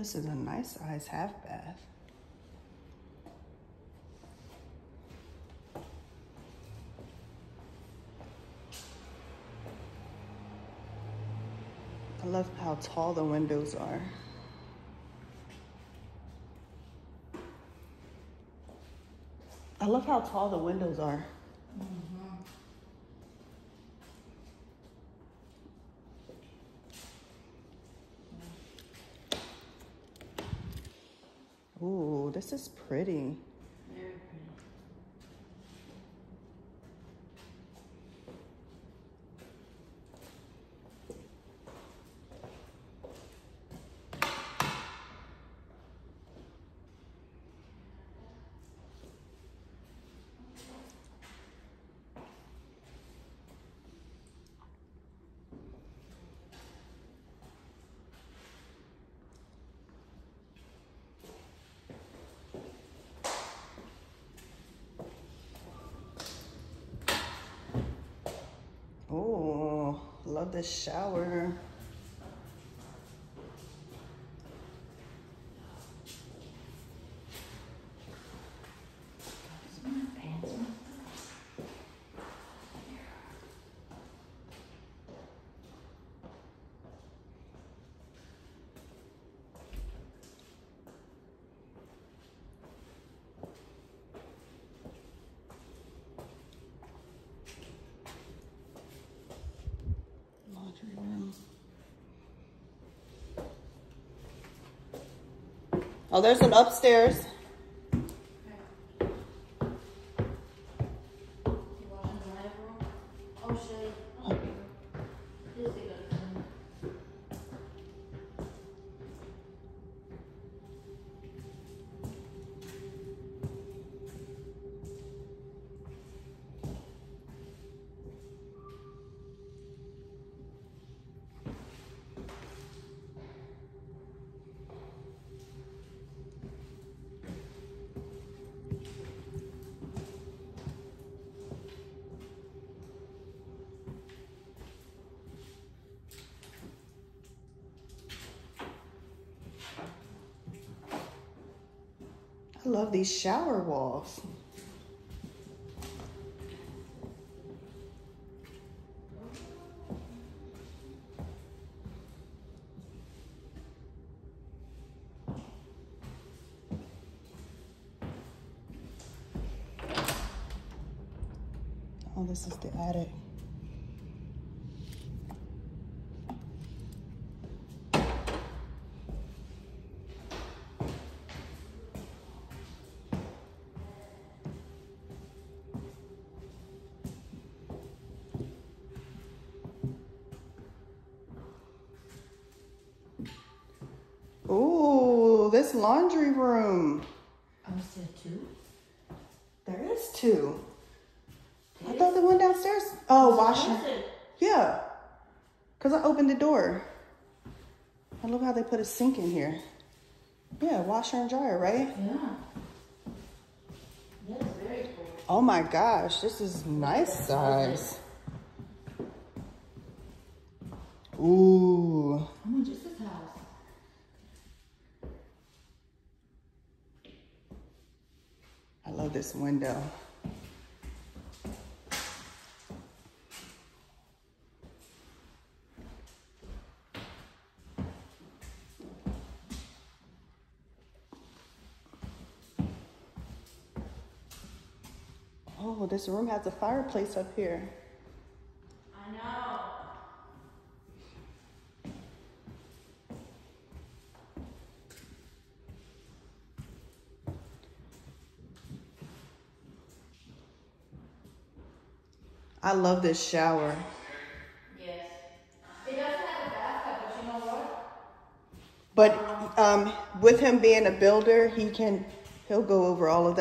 This is a nice size half bath. I love how tall the windows are. I love how tall the windows are. Ooh, this is pretty. Very pretty. Oh, love this shower. Fancy. Laundry room. Oh, there's an upstairs. I love these shower walls. Oh, this is the attic. This laundry room. Oh, is there two? There is two. I thought the one downstairs. Oh, washer. What is it? Yeah. Because I opened the door. I love how they put a sink in here. Yeah, washer and dryer, right? Yeah. That's very cool. Oh my gosh, this is nice size. Ooh. Oh How much is this house? I love this window. Oh, this room has a fireplace up here. I love this shower. Yes. It doesn't have a bathtub, but you know what? But um, with him being a builder, he can, he'll go over all of that.